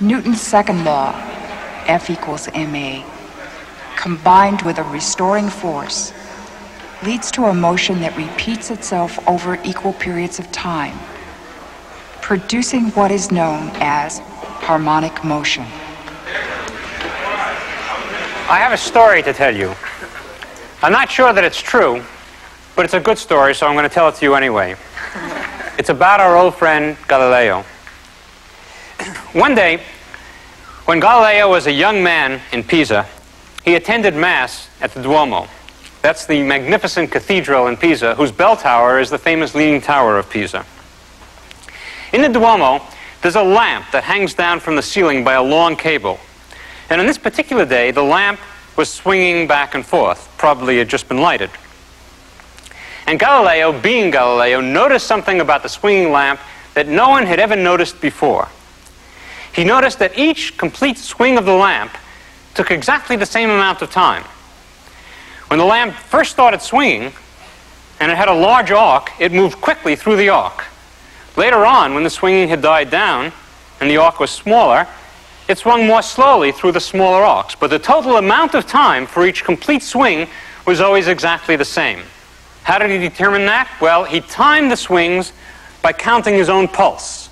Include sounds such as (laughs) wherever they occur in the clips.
Newton's second law, F equals ma, combined with a restoring force, leads to a motion that repeats itself over equal periods of time, producing what is known as harmonic motion. I have a story to tell you. I'm not sure that it's true, but it's a good story, so I'm going to tell it to you anyway. It's about our old friend Galileo. (clears throat) One day, when Galileo was a young man in Pisa, he attended Mass at the Duomo. That's the magnificent cathedral in Pisa, whose bell tower is the famous Leaning Tower of Pisa. In the Duomo, there's a lamp that hangs down from the ceiling by a long cable. And on this particular day, the lamp was swinging back and forth. Probably had just been lighted. And Galileo, being Galileo, noticed something about the swinging lamp that no one had ever noticed before. He noticed that each complete swing of the lamp took exactly the same amount of time. When the lamp first started swinging, and it had a large arc, it moved quickly through the arc. Later on, when the swinging had died down and the arc was smaller, it swung more slowly through the smaller arcs. But the total amount of time for each complete swing was always exactly the same. How did he determine that? Well, he timed the swings by counting his own pulse.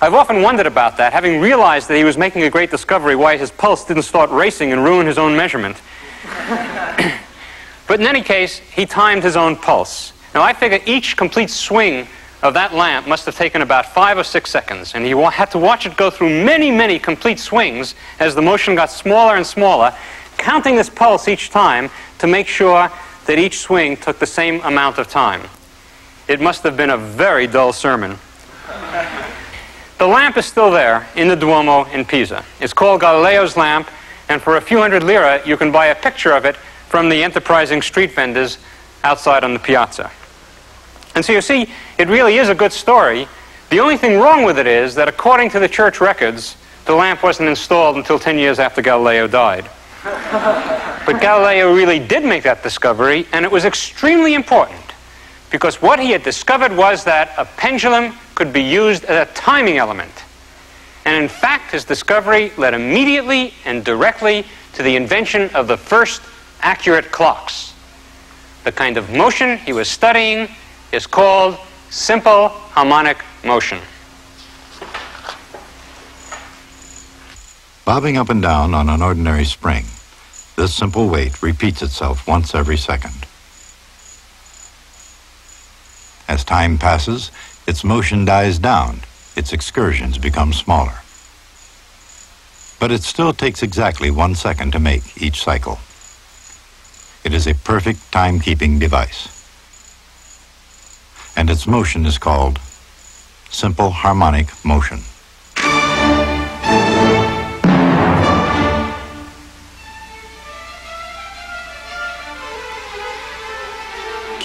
I've often wondered about that, having realized that he was making a great discovery why his pulse didn't start racing and ruin his own measurement. (coughs) but in any case, he timed his own pulse. Now, I figure each complete swing of that lamp must have taken about five or six seconds, and he had to watch it go through many, many complete swings as the motion got smaller and smaller, counting this pulse each time to make sure that each swing took the same amount of time. It must have been a very dull sermon. The lamp is still there in the Duomo in Pisa. It's called Galileo's lamp, and for a few hundred lira, you can buy a picture of it from the enterprising street vendors outside on the piazza. And so you see, it really is a good story. The only thing wrong with it is that according to the church records, the lamp wasn't installed until 10 years after Galileo died. (laughs) but Galileo really did make that discovery, and it was extremely important because what he had discovered was that a pendulum could be used as a timing element. And in fact, his discovery led immediately and directly to the invention of the first accurate clocks. The kind of motion he was studying is called simple harmonic motion. Bobbing up and down on an ordinary spring, this simple weight repeats itself once every second. As time passes, its motion dies down, its excursions become smaller. But it still takes exactly one second to make each cycle. It is a perfect timekeeping device. And its motion is called simple harmonic motion.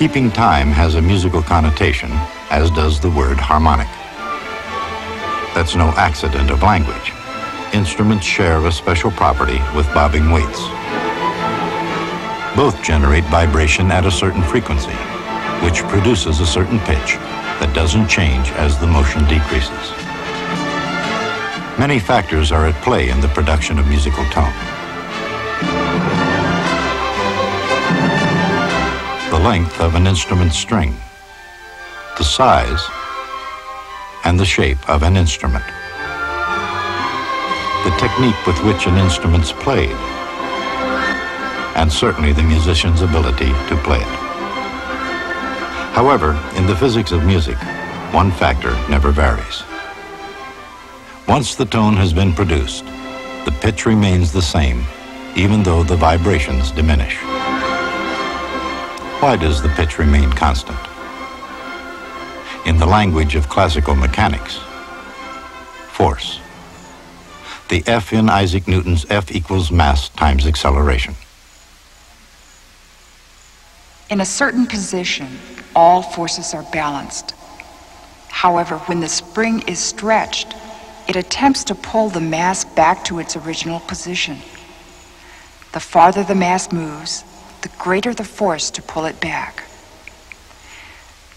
Keeping time has a musical connotation, as does the word harmonic. That's no accident of language. Instruments share a special property with bobbing weights. Both generate vibration at a certain frequency, which produces a certain pitch that doesn't change as the motion decreases. Many factors are at play in the production of musical tone. Length of an instrument string, the size, and the shape of an instrument, the technique with which an instrument's played, and certainly the musician's ability to play it. However, in the physics of music, one factor never varies. Once the tone has been produced, the pitch remains the same, even though the vibrations diminish. Why does the pitch remain constant? In the language of classical mechanics, force. The F in Isaac Newton's F equals mass times acceleration. In a certain position, all forces are balanced. However, when the spring is stretched, it attempts to pull the mass back to its original position. The farther the mass moves, the greater the force to pull it back.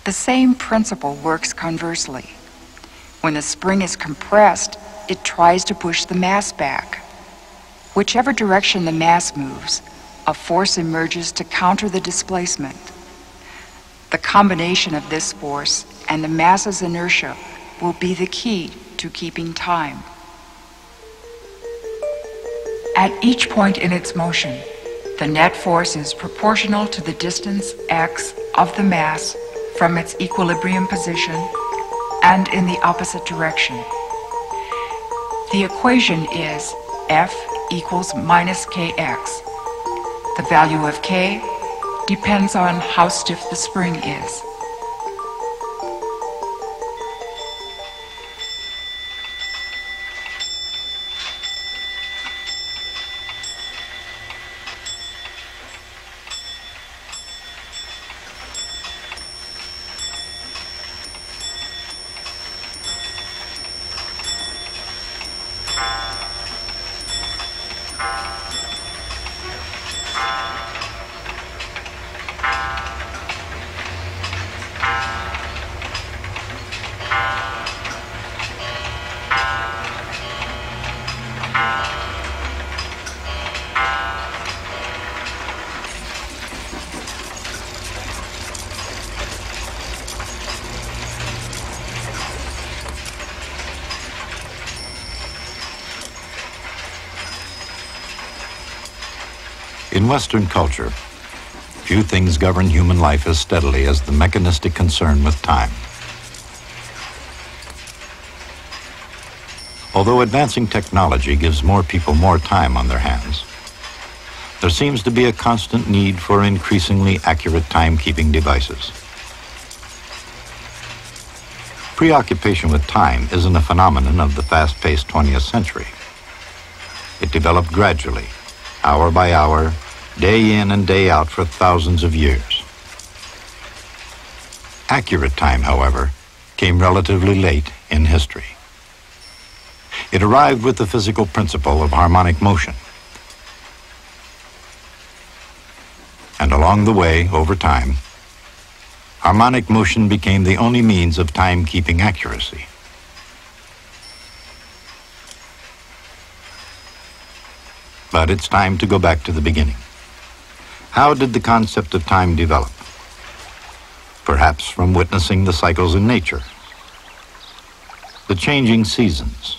The same principle works conversely. When the spring is compressed, it tries to push the mass back. Whichever direction the mass moves, a force emerges to counter the displacement. The combination of this force and the mass's inertia will be the key to keeping time. At each point in its motion, the net force is proportional to the distance x of the mass from its equilibrium position and in the opposite direction. The equation is F equals minus kx. The value of k depends on how stiff the spring is. In Western culture, few things govern human life as steadily as the mechanistic concern with time. Although advancing technology gives more people more time on their hands, there seems to be a constant need for increasingly accurate timekeeping devices. Preoccupation with time isn't a phenomenon of the fast-paced 20th century. It developed gradually, hour by hour, day in and day out for thousands of years. Accurate time, however, came relatively late in history. It arrived with the physical principle of harmonic motion. And along the way, over time, harmonic motion became the only means of timekeeping accuracy. But it's time to go back to the beginning. How did the concept of time develop? Perhaps from witnessing the cycles in nature, the changing seasons.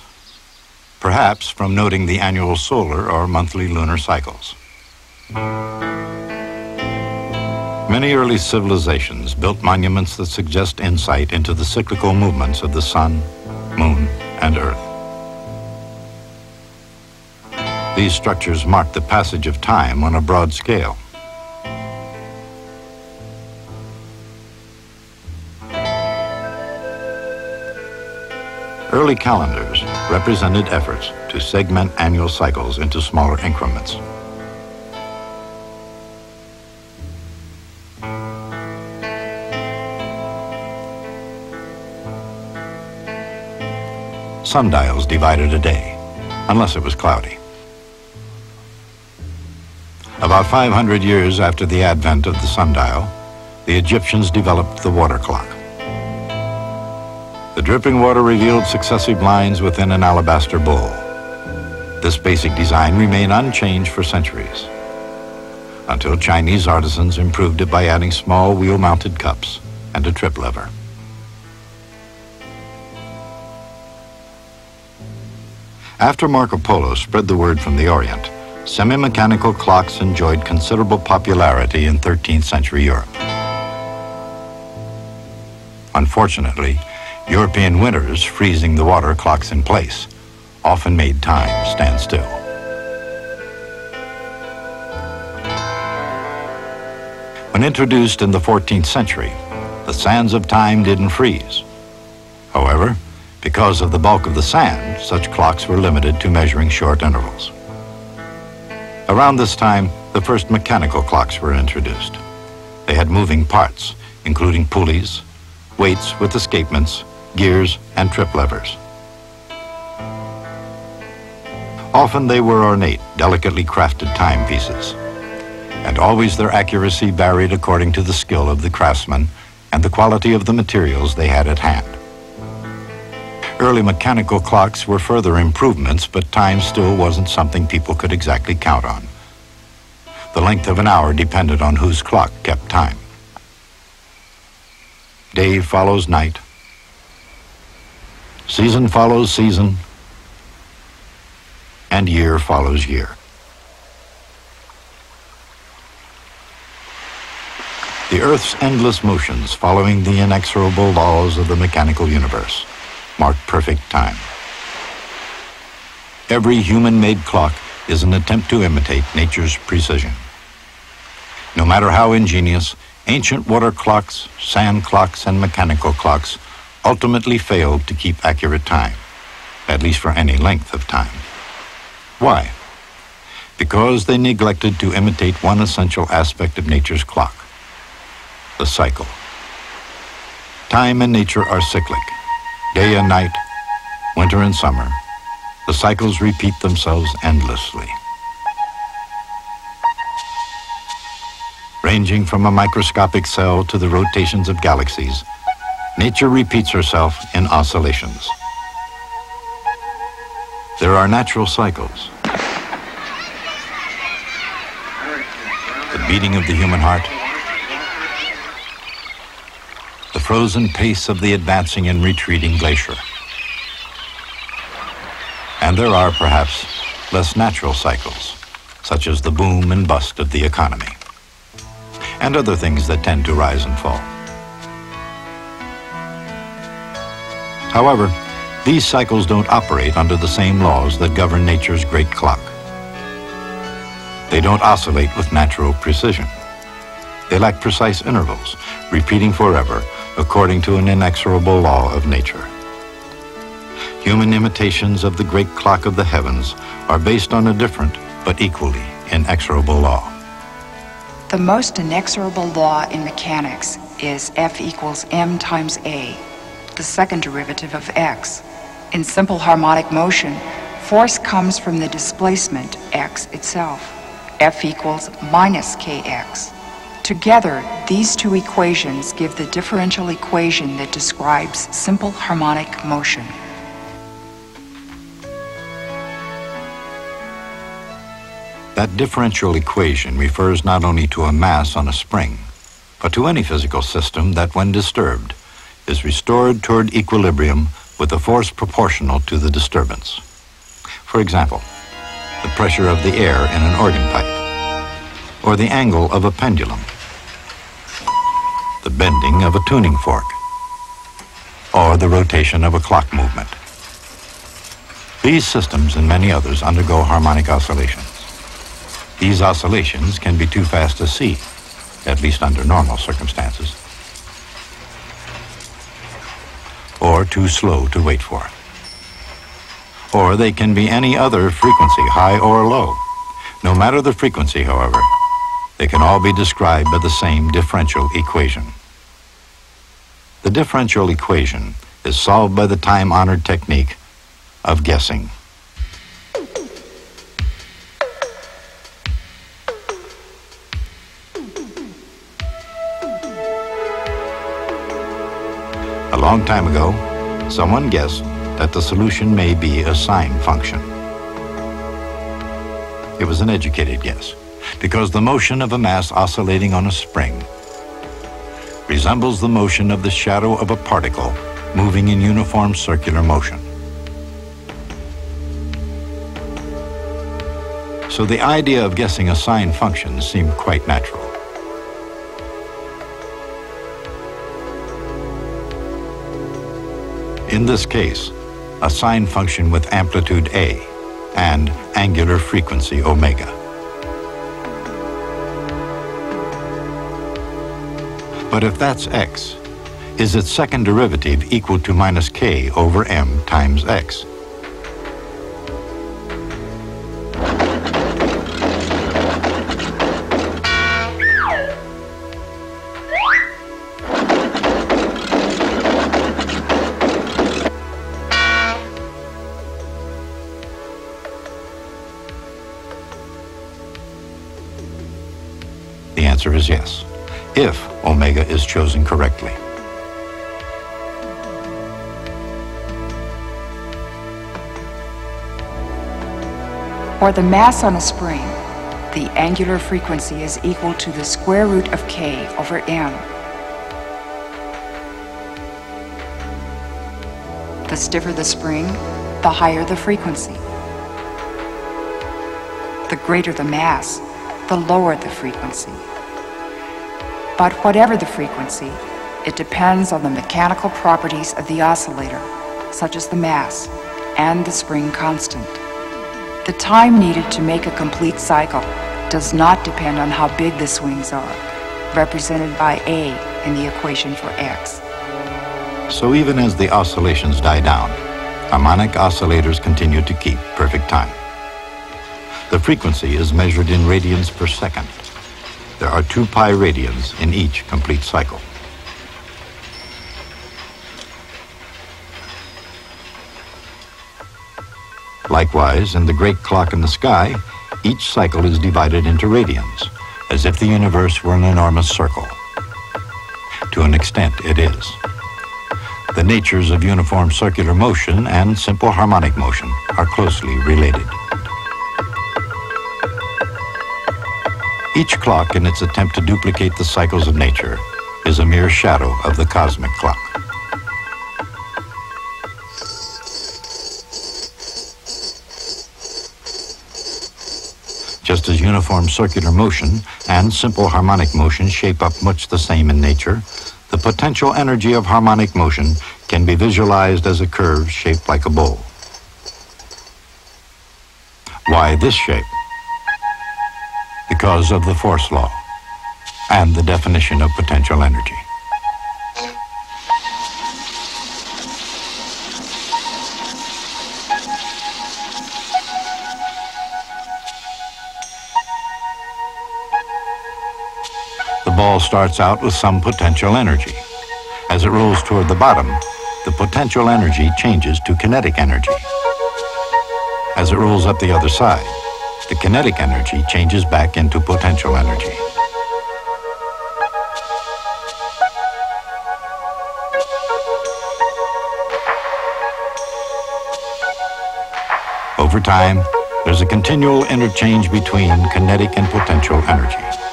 Perhaps from noting the annual solar or monthly lunar cycles. Many early civilizations built monuments that suggest insight into the cyclical movements of the sun, moon, and earth. These structures mark the passage of time on a broad scale. Early calendars represented efforts to segment annual cycles into smaller increments. Sundials divided a day, unless it was cloudy. About 500 years after the advent of the sundial, the Egyptians developed the water clock. The dripping water revealed successive lines within an alabaster bowl. This basic design remained unchanged for centuries, until Chinese artisans improved it by adding small wheel-mounted cups and a trip lever. After Marco Polo spread the word from the Orient, semi-mechanical clocks enjoyed considerable popularity in 13th century Europe. Unfortunately, European winters freezing the water clocks in place often made time stand still. When introduced in the 14th century, the sands of time didn't freeze. However, because of the bulk of the sand, such clocks were limited to measuring short intervals. Around this time, the first mechanical clocks were introduced. They had moving parts, including pulleys, weights with escapements, gears, and trip levers. Often they were ornate, delicately crafted timepieces, and always their accuracy varied according to the skill of the craftsman and the quality of the materials they had at hand. Early mechanical clocks were further improvements, but time still wasn't something people could exactly count on. The length of an hour depended on whose clock kept time. Day follows night. Season follows season. And year follows year. The Earth's endless motions following the inexorable laws of the mechanical universe mark perfect time. Every human-made clock is an attempt to imitate nature's precision. No matter how ingenious, ancient water clocks, sand clocks, and mechanical clocks ultimately failed to keep accurate time, at least for any length of time. Why? Because they neglected to imitate one essential aspect of nature's clock, the cycle. Time and nature are cyclic day and night, winter and summer, the cycles repeat themselves endlessly. Ranging from a microscopic cell to the rotations of galaxies, nature repeats herself in oscillations. There are natural cycles. The beating of the human heart, the frozen pace of the advancing and retreating glacier. And there are perhaps less natural cycles, such as the boom and bust of the economy, and other things that tend to rise and fall. However, these cycles don't operate under the same laws that govern nature's great clock. They don't oscillate with natural precision. They lack precise intervals, repeating forever according to an inexorable law of nature. Human imitations of the great clock of the heavens are based on a different but equally inexorable law. The most inexorable law in mechanics is F equals m times a, the second derivative of x. In simple harmonic motion, force comes from the displacement x itself. F equals minus kx. Together, these two equations give the differential equation that describes simple harmonic motion. That differential equation refers not only to a mass on a spring, but to any physical system that, when disturbed, is restored toward equilibrium with a force proportional to the disturbance. For example, the pressure of the air in an organ pipe, or the angle of a pendulum the bending of a tuning fork, or the rotation of a clock movement. These systems and many others undergo harmonic oscillations. These oscillations can be too fast to see, at least under normal circumstances, or too slow to wait for. Or they can be any other frequency, high or low. No matter the frequency, however, they can all be described by the same differential equation. The differential equation is solved by the time-honored technique of guessing. Long time ago, someone guessed that the solution may be a sine function. It was an educated guess because the motion of a mass oscillating on a spring resembles the motion of the shadow of a particle moving in uniform circular motion. So the idea of guessing a sine function seemed quite natural. In this case, a sine function with amplitude A and angular frequency omega. But if that's x, is its second derivative equal to minus k over m times x? answer is yes, if omega is chosen correctly. For the mass on a spring, the angular frequency is equal to the square root of k over m. The stiffer the spring, the higher the frequency. The greater the mass, the lower the frequency. But whatever the frequency, it depends on the mechanical properties of the oscillator, such as the mass and the spring constant. The time needed to make a complete cycle does not depend on how big the swings are, represented by A in the equation for X. So even as the oscillations die down, harmonic oscillators continue to keep perfect time. The frequency is measured in radians per second. There are two pi radians in each complete cycle. Likewise, in the great clock in the sky, each cycle is divided into radians, as if the universe were an enormous circle. To an extent, it is. The natures of uniform circular motion and simple harmonic motion are closely related. Each clock in its attempt to duplicate the cycles of nature is a mere shadow of the cosmic clock. Just as uniform circular motion and simple harmonic motion shape up much the same in nature, the potential energy of harmonic motion can be visualized as a curve shaped like a bowl. Why this shape? Because of the force law and the definition of potential energy. The ball starts out with some potential energy. As it rolls toward the bottom, the potential energy changes to kinetic energy. As it rolls up the other side, the kinetic energy changes back into potential energy. Over time, there's a continual interchange between kinetic and potential energy.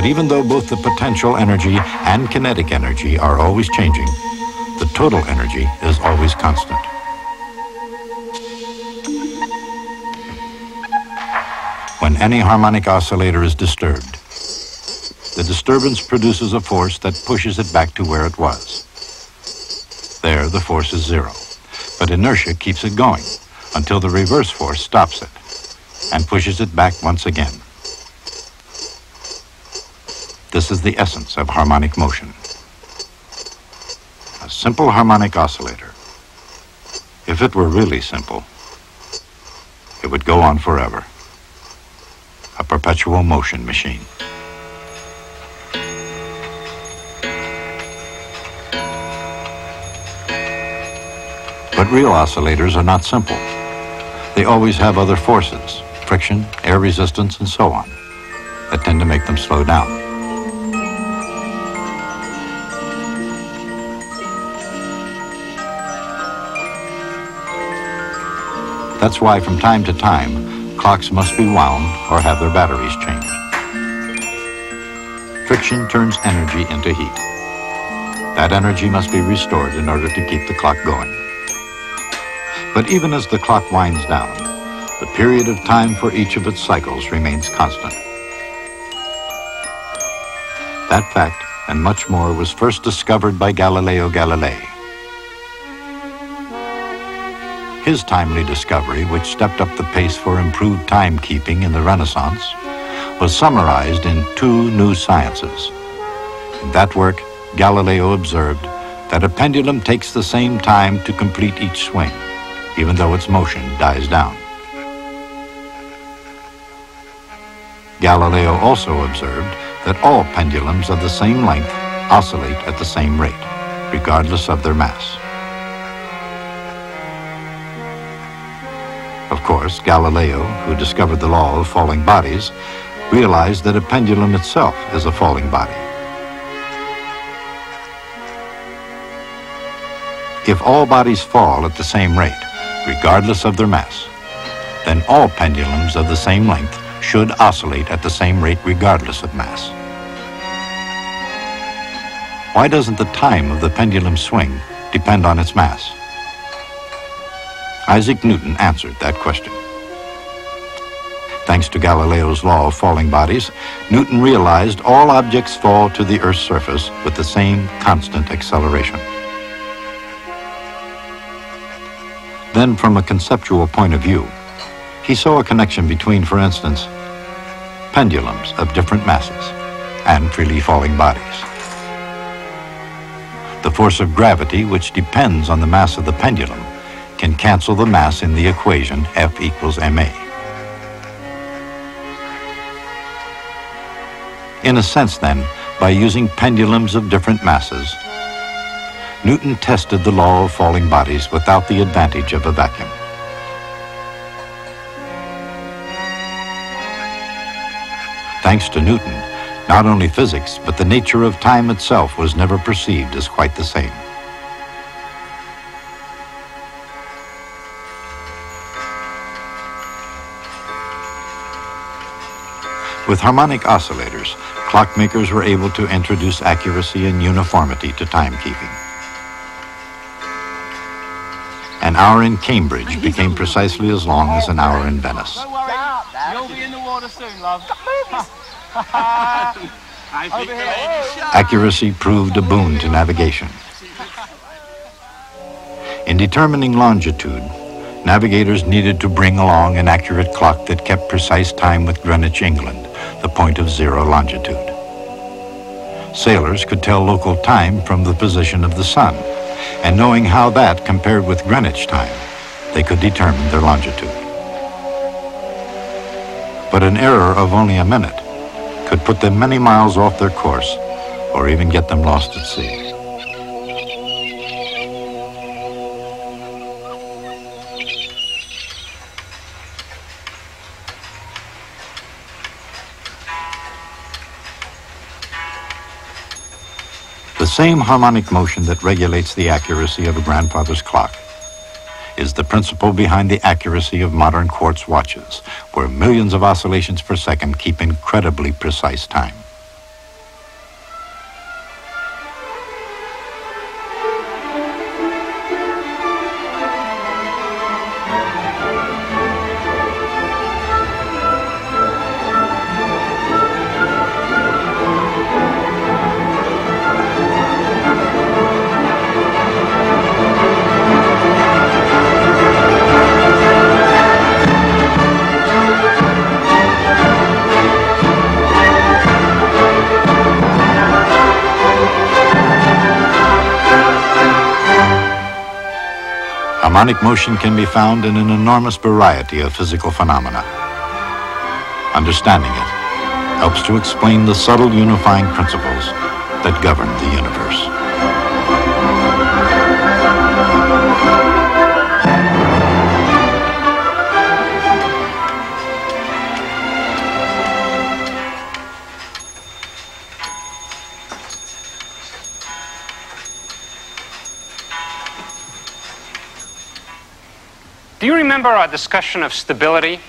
But even though both the potential energy and kinetic energy are always changing, the total energy is always constant. When any harmonic oscillator is disturbed, the disturbance produces a force that pushes it back to where it was. There, the force is zero, but inertia keeps it going until the reverse force stops it and pushes it back once again. This is the essence of harmonic motion. A simple harmonic oscillator. If it were really simple, it would go on forever. A perpetual motion machine. But real oscillators are not simple. They always have other forces, friction, air resistance, and so on, that tend to make them slow down. That's why from time to time, clocks must be wound or have their batteries changed. Friction turns energy into heat. That energy must be restored in order to keep the clock going. But even as the clock winds down, the period of time for each of its cycles remains constant. That fact, and much more, was first discovered by Galileo Galilei His timely discovery, which stepped up the pace for improved timekeeping in the Renaissance, was summarized in two new sciences. In that work, Galileo observed that a pendulum takes the same time to complete each swing, even though its motion dies down. Galileo also observed that all pendulums of the same length oscillate at the same rate, regardless of their mass. Of course, Galileo, who discovered the law of falling bodies, realized that a pendulum itself is a falling body. If all bodies fall at the same rate, regardless of their mass, then all pendulums of the same length should oscillate at the same rate regardless of mass. Why doesn't the time of the pendulum swing depend on its mass? Isaac Newton answered that question. Thanks to Galileo's law of falling bodies, Newton realized all objects fall to the Earth's surface with the same constant acceleration. Then, from a conceptual point of view, he saw a connection between, for instance, pendulums of different masses and freely falling bodies. The force of gravity, which depends on the mass of the pendulum, can cancel the mass in the equation F equals ma. In a sense, then, by using pendulums of different masses, Newton tested the law of falling bodies without the advantage of a vacuum. Thanks to Newton, not only physics, but the nature of time itself was never perceived as quite the same. With harmonic oscillators, clockmakers were able to introduce accuracy and uniformity to timekeeping. An hour in Cambridge became precisely as long as an hour in Venice. Don't worry, you'll be in the water soon, love. (laughs) Accuracy proved a boon to navigation. In determining longitude, navigators needed to bring along an accurate clock that kept precise time with Greenwich, England, the point of zero longitude. Sailors could tell local time from the position of the sun, and knowing how that compared with Greenwich time, they could determine their longitude. But an error of only a minute could put them many miles off their course or even get them lost at sea. Same harmonic motion that regulates the accuracy of a grandfather's clock is the principle behind the accuracy of modern quartz watches, where millions of oscillations per second keep incredibly precise time. Harmonic motion can be found in an enormous variety of physical phenomena. Understanding it helps to explain the subtle unifying principles that govern the universe. Remember our discussion of stability?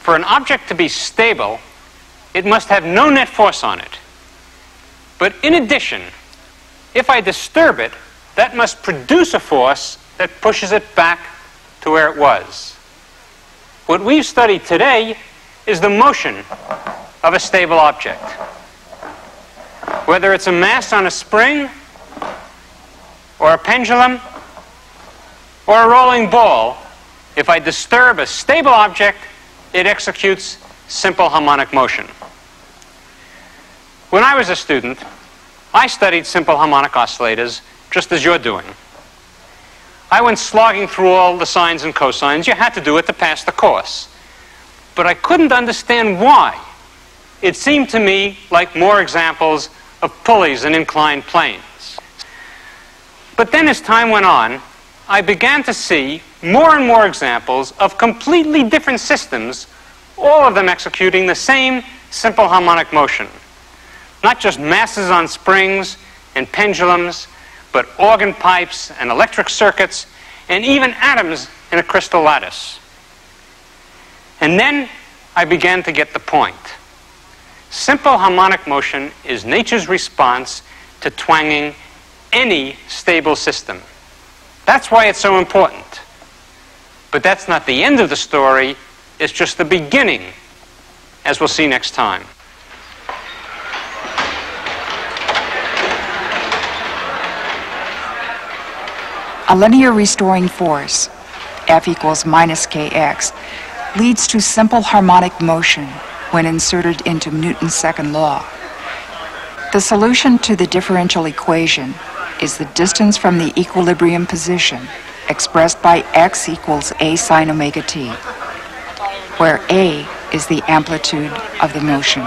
For an object to be stable, it must have no net force on it. But in addition, if I disturb it, that must produce a force that pushes it back to where it was. What we've studied today is the motion of a stable object. Whether it's a mass on a spring, or a pendulum, or a rolling ball, if I disturb a stable object, it executes simple harmonic motion. When I was a student, I studied simple harmonic oscillators just as you're doing. I went slogging through all the sines and cosines. You had to do it to pass the course. But I couldn't understand why. It seemed to me like more examples of pulleys and inclined planes. But then as time went on, I began to see more and more examples of completely different systems, all of them executing the same simple harmonic motion. Not just masses on springs and pendulums, but organ pipes and electric circuits and even atoms in a crystal lattice. And then I began to get the point. Simple harmonic motion is nature's response to twanging any stable system. That's why it's so important. But that's not the end of the story, it's just the beginning, as we'll see next time. A linear restoring force, F equals minus kx, leads to simple harmonic motion when inserted into Newton's second law. The solution to the differential equation is the distance from the equilibrium position, expressed by x equals a sine omega t, where a is the amplitude of the motion.